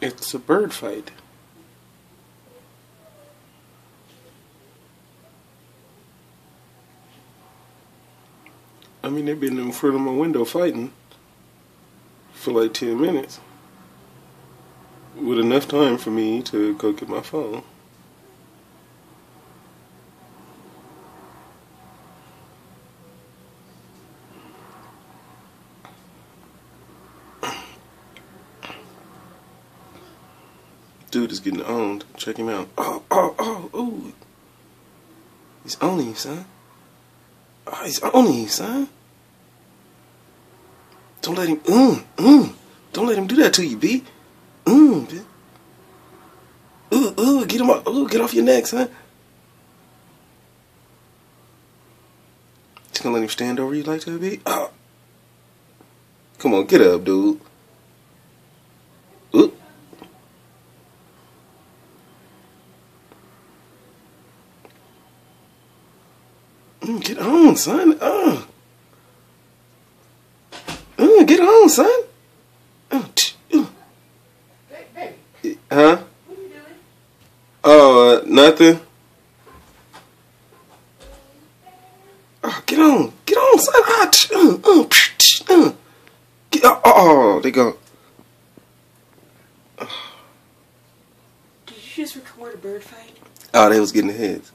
It's a bird fight. I mean, they've been in front of my window fighting for like 10 minutes with enough time for me to go get my phone. Dude is getting owned. Check him out. Oh, oh, oh, ooh. He's owning you, son. Oh, he's owning you, son. Don't let him, mm, mm. Don't let him do that to you, B. Mm, B. Ooh, ooh, get him off, ooh, get off your neck, son. Just gonna let him stand over you like that, B? Oh. Come on, get up, dude. Get on, son. Uh. Uh, get on, son. Uh, uh. Huh? Oh, uh, nothing. Oh, get on. Get on, son. Ah, uh, uh, psh, tch, uh. Get, oh, oh, they go. Did you just record a bird fight? Oh, they was getting the heads.